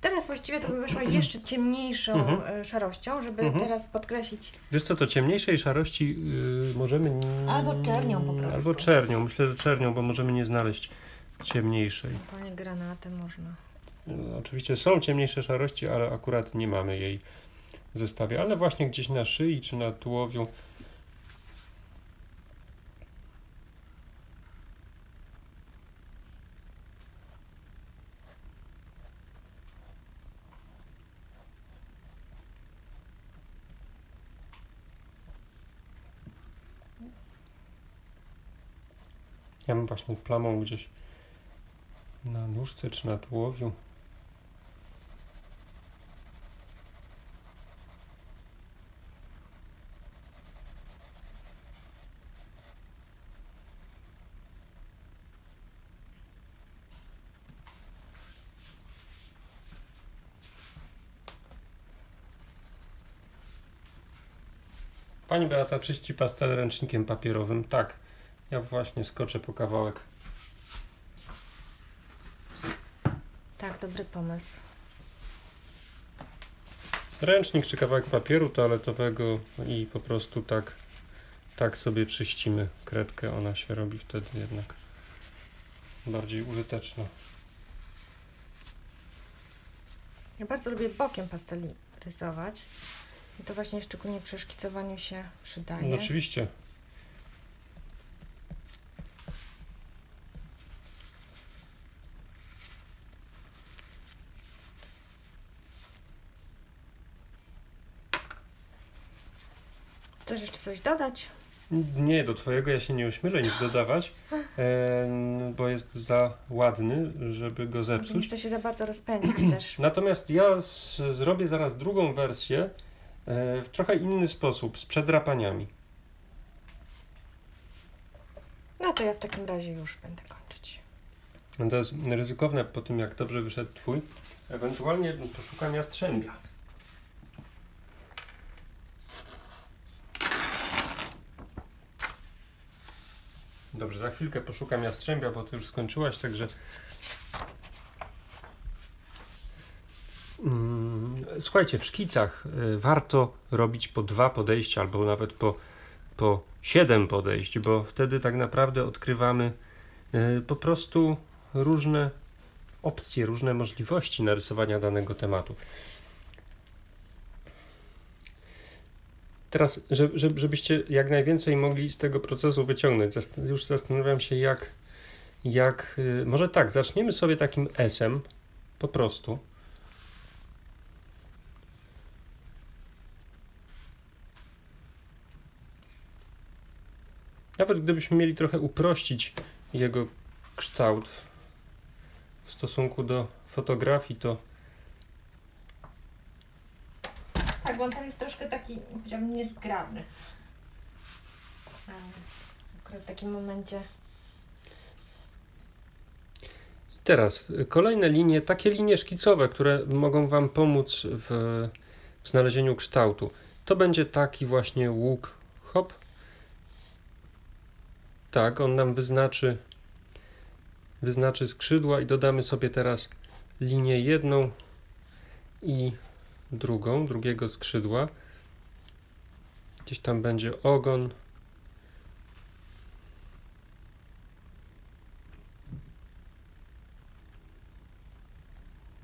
Teraz właściwie to by weszła jeszcze ciemniejszą Mhm. y, szarością, żeby Mhm. teraz podkreślić Wiesz co, to ciemniejszej szarości yy, możemy... nie- Albo czernią po prostu. Albo czernią, myślę, że czernią, bo możemy nie znaleźć ciemniejszej. panie granatem można. No, Oczywiście są ciemniejsze szarości, ale akurat nie mamy jej zestawie, ale właśnie gdzieś na szyi czy na tułowiu. Ja właśnie plamą gdzieś na nóżce czy na tułowiu. Pani Beata czyści pastel ręcznikiem papierowym. Tak, ja właśnie skoczę po kawałek. Tak, dobry pomysł. Ręcznik czy kawałek papieru toaletowego i po prostu tak, tak sobie czyścimy kredkę. Ona się robi wtedy jednak bardziej użyteczna. Ja bardzo lubię bokiem pasteli rysować. I to właśnie szczególnie przy szkicowaniu się przydaje. No, oczywiście. Chcesz jeszcze coś dodać? Nie, do twojego ja się nie ośmielę nic dodawać, bo jest za ładny, żeby go Nie zepsuć. chcę się za bardzo rozpędzić też. Natomiast ja z, zrobię zaraz drugą wersję w trochę inny sposób, z przedrapaniami. No to ja w takim razie już będę kończyć. No To jest ryzykowne po tym, jak dobrze wyszedł twój. Ewentualnie poszukam jastrzębia. Dobrze, za chwilkę poszukam jastrzębia, bo ty już skończyłaś, także. Mm, Słuchajcie, w szkicach y, warto robić po dwa podejścia, albo nawet po, po siedem podejść, bo wtedy tak naprawdę odkrywamy y, po prostu różne opcje, różne możliwości narysowania danego tematu. Teraz, żeby, żebyście jak najwięcej mogli z tego procesu wyciągnąć, już zastanawiam się, jak, jak. y, Może tak, zaczniemy sobie takim S-em, po prostu. Nawet gdybyśmy mieli trochę uprościć jego kształt w stosunku do fotografii, to Tak, bo on tam jest troszkę taki, powiedziałabym, niezgrabny. Akurat w takim momencie. Teraz kolejne linie, takie linie szkicowe, które mogą Wam pomóc w, w znalezieniu kształtu. To będzie taki właśnie łuk. Hop. Tak, on nam wyznaczy, wyznaczy skrzydła i dodamy sobie teraz linię jedną i drugą, drugiego skrzydła. Gdzieś tam będzie ogon.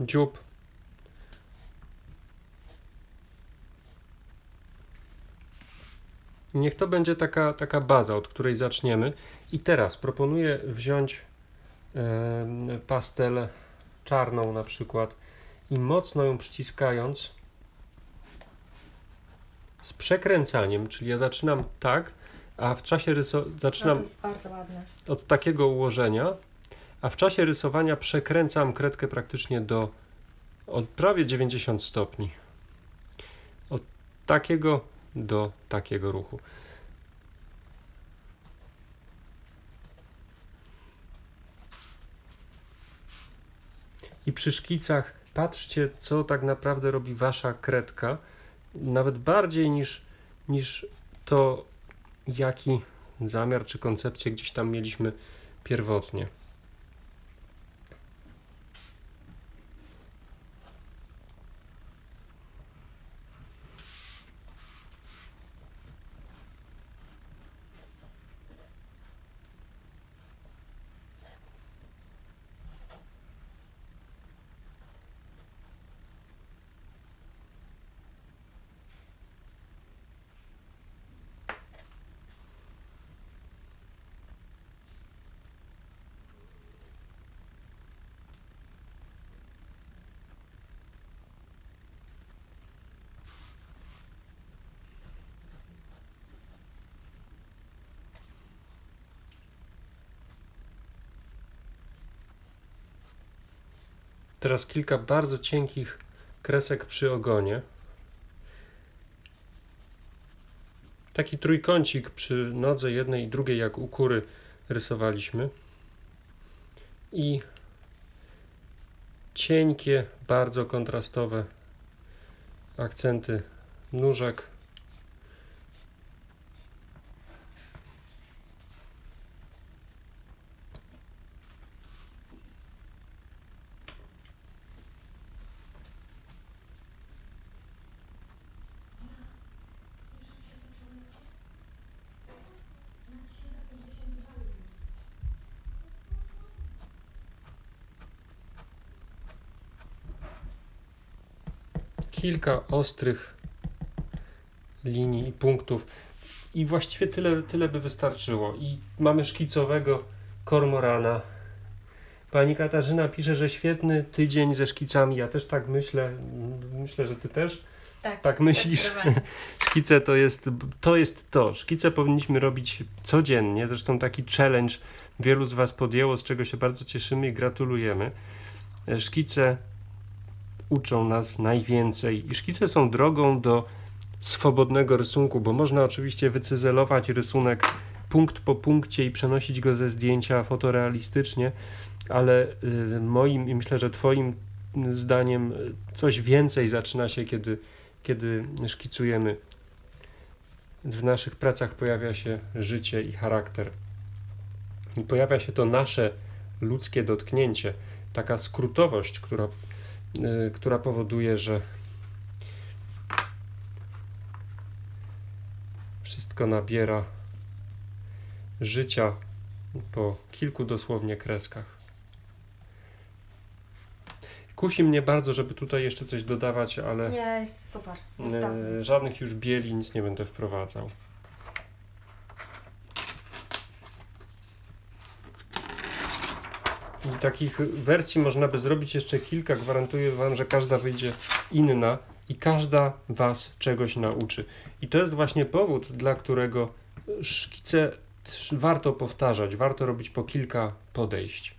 dziób. Niech to będzie taka, taka baza, od której zaczniemy. I teraz proponuję wziąć pastel czarną na przykład i mocno ją przyciskając z przekręcaniem, czyli ja zaczynam tak, a w czasie rysowania No zaczynam ładne. od takiego ułożenia, a w czasie rysowania przekręcam kredkę praktycznie do od prawie 90 stopni. Od takiego do takiego ruchu. I przy szkicach patrzcie, co tak naprawdę robi wasza kredka, nawet bardziej niż, niż to, jaki zamiar czy koncepcję gdzieś tam mieliśmy pierwotnie. Teraz kilka bardzo cienkich kresek przy ogonie. Taki trójkącik przy nodze jednej i drugiej, jak u kury rysowaliśmy. I cienkie, bardzo kontrastowe akcenty nóżek. Kilka ostrych linii i punktów i właściwie tyle, tyle by wystarczyło. I mamy szkicowego kormorana. Pani Katarzyna pisze, że świetny tydzień ze szkicami. Ja też tak myślę. Myślę, że ty też Tak, tak myślisz. Szkice to jest, to jest to. Szkice powinniśmy robić codziennie. Zresztą taki challenge wielu z Was podjęło, z czego się bardzo cieszymy i gratulujemy. E, Szkice uczą nas najwięcej i szkice są drogą do swobodnego rysunku, bo można oczywiście wycyzelować rysunek punkt po punkcie i przenosić go ze zdjęcia fotorealistycznie, ale y, moim i myślę, że Twoim zdaniem coś więcej zaczyna się, kiedy, kiedy szkicujemy. W naszych pracach pojawia się życie i charakter. I pojawia się to nasze ludzkie dotknięcie, taka skrótowość, która, która powoduje, że wszystko nabiera życia po kilku dosłownie kreskach. Kusi mnie bardzo, żeby tutaj jeszcze coś dodawać, ale Nie, jest super. Zostawmy. e, żadnych już bieli nic nie będę wprowadzał. I takich wersji można by zrobić jeszcze kilka. Gwarantuję Wam, że każda wyjdzie inna i każda Was czegoś nauczy. I to jest właśnie powód, dla którego szkice warto powtarzać, warto robić po kilka podejść.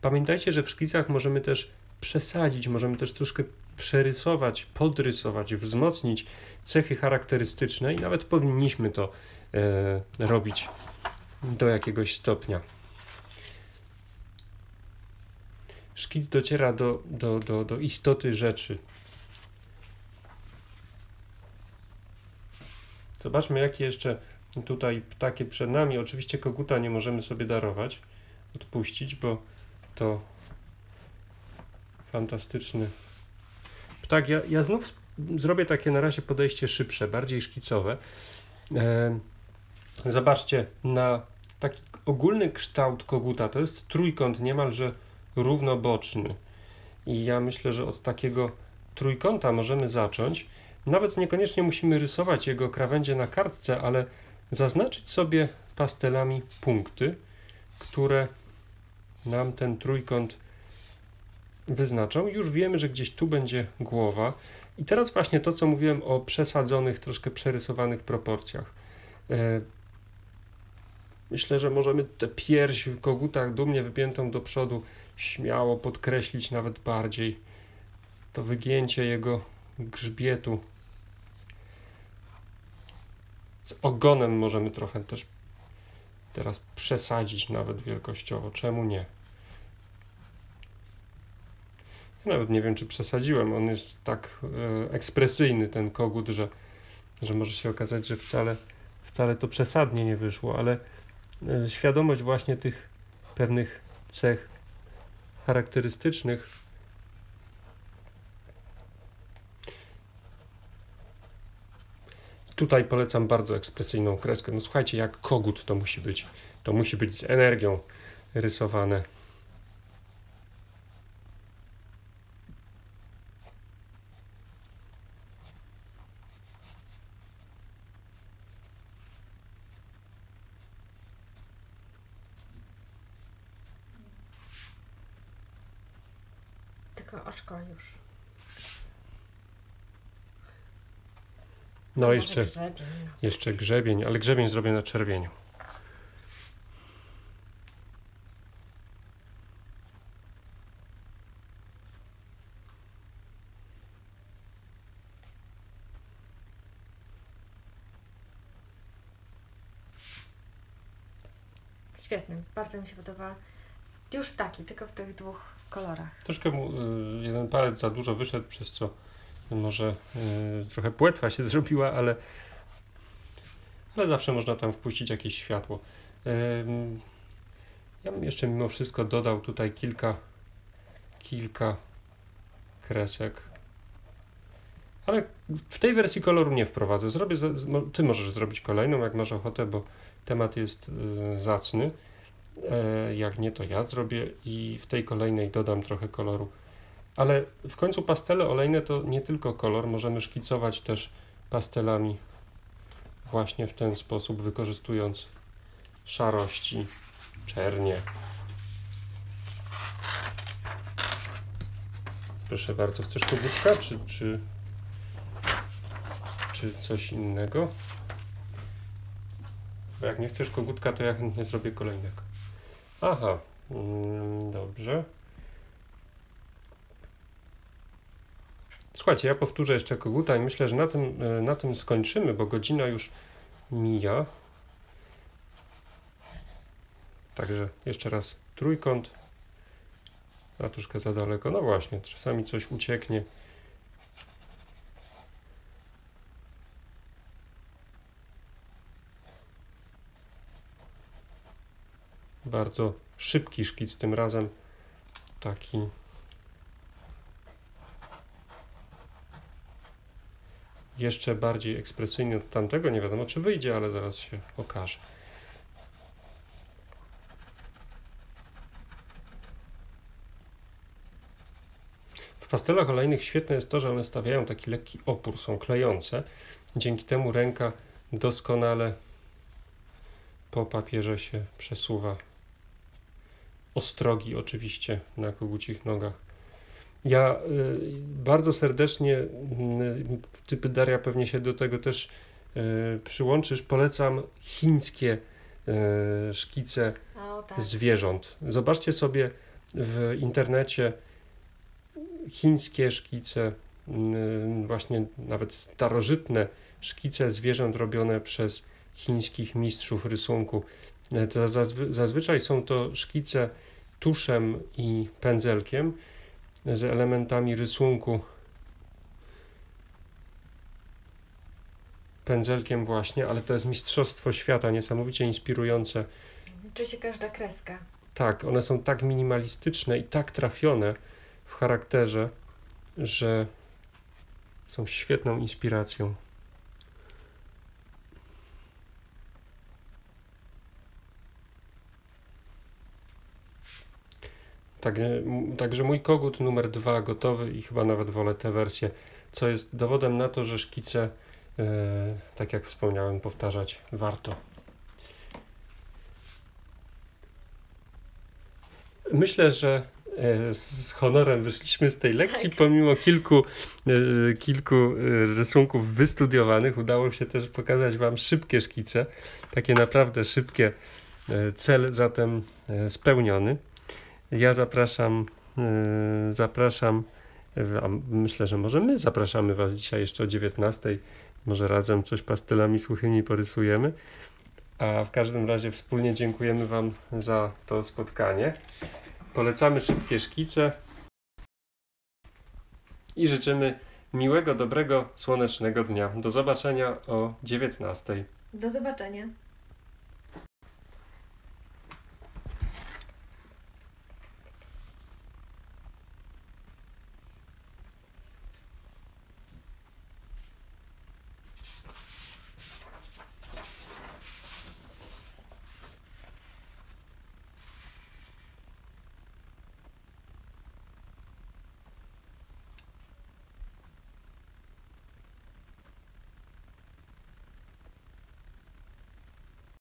Pamiętajcie, że w szkicach możemy też przesadzić, możemy też troszkę przerysować, podrysować, wzmocnić cechy charakterystyczne i nawet powinniśmy to e, robić do jakiegoś stopnia. Szkic dociera do, do, do, do istoty rzeczy. Zobaczmy, jakie jeszcze tutaj ptaki przed nami. Oczywiście koguta nie możemy sobie darować, odpuścić, bo to fantastyczny ptak. Ja, ja znów zrobię takie na razie podejście szybsze, bardziej szkicowe. E, zobaczcie, na taki ogólny kształt koguta to jest trójkąt niemalże równoboczny. I ja myślę, że od takiego trójkąta możemy zacząć. Nawet niekoniecznie musimy rysować jego krawędzie na kartce, ale zaznaczyć sobie pastelami punkty, które nam ten trójkąt wyznaczą. Już wiemy, że gdzieś tu będzie głowa. I teraz właśnie to, co mówiłem o przesadzonych, troszkę przerysowanych proporcjach. E, Myślę, że możemy tę pierś w kogutach dumnie wypiętą do przodu śmiało podkreślić nawet bardziej. To wygięcie jego grzbietu. Z ogonem możemy trochę też teraz przesadzić nawet wielkościowo. Czemu nie? Ja nawet nie wiem, czy przesadziłem. On jest tak e, ekspresyjny, ten kogut, że, że może się okazać, że wcale, wcale to przesadnie nie wyszło, ale e, świadomość właśnie tych pewnych cech charakterystycznych Tutaj polecam bardzo ekspresyjną kreskę. No słuchajcie, jak kogut to musi być. To musi być z energią rysowane. No jeszcze, grzebień. No. jeszcze grzebień, ale grzebień zrobię na czerwieniu. Świetny, bardzo mi się podoba. Już taki, tylko w tych dwóch kolorach. Troszkę mu y, jeden palec za dużo wyszedł, przez co może y, trochę płetwa się zrobiła, ale, ale zawsze można tam wpuścić jakieś światło. Ym, ja bym jeszcze mimo wszystko dodał tutaj kilka, kilka kresek. Ale w tej wersji koloru nie wprowadzę. Zrobię, ty możesz zrobić kolejną, jak masz ochotę, bo temat jest y, zacny. E, jak nie, to ja zrobię i w tej kolejnej dodam trochę koloru. Ale w końcu pastele olejne to nie tylko kolor, możemy szkicować też pastelami właśnie w ten sposób, wykorzystując szarości, czernie. Proszę bardzo, chcesz kogutkę, czy, czy, czy coś innego? Bo jak nie chcesz kogutka, to ja chętnie zrobię kolejnego. Aha, mm, dobrze. Słuchajcie, ja powtórzę jeszcze koguta i myślę, że na tym, e, na tym skończymy, bo godzina już mija. Także jeszcze raz trójkąt. A troszkę za daleko. No właśnie, czasami coś ucieknie. Bardzo szybki szkic tym razem. Taki jeszcze bardziej ekspresyjny od tamtego. Nie wiadomo, czy wyjdzie, ale zaraz się okaże. W pastelach olejnych świetne jest to, że one stawiają taki lekki opór, są klejące. Dzięki temu ręka doskonale po papierze się przesuwa. Ostrogi oczywiście na kogucich nogach. Ja y, bardzo serdecznie, y, typy Daria pewnie się do tego też y, przyłączysz, polecam chińskie szkice O, tak. zwierząt. Zobaczcie sobie w internecie chińskie szkice, właśnie nawet starożytne szkice zwierząt robione przez chińskich mistrzów rysunku. To zazwy- Zazwyczaj są to szkice tuszem i pędzelkiem z elementami rysunku pędzelkiem właśnie, ale to jest mistrzostwo świata, niesamowicie inspirujące. Czy się każda kreska? Tak, one są tak minimalistyczne i tak trafione w charakterze, że są świetną inspiracją. Tak, m- także mój kogut numer dwa gotowy i chyba nawet wolę tę wersję, co jest dowodem na to, że szkice, e, tak jak wspomniałem, powtarzać warto. Myślę, że e, z honorem wyszliśmy z tej lekcji, Tak. pomimo kilku, e, kilku rysunków wystudiowanych. Udało się też pokazać Wam szybkie szkice, takie naprawdę szybkie. Cel zatem spełniony. Ja zapraszam, e, zapraszam, a myślę, że może my zapraszamy Was dzisiaj jeszcze o 19. Może razem coś pastelami suchymi porysujemy. A w każdym razie wspólnie dziękujemy Wam za to spotkanie. Polecamy szybkie szkice i życzymy miłego, dobrego, słonecznego dnia. Do zobaczenia o 19. Do zobaczenia.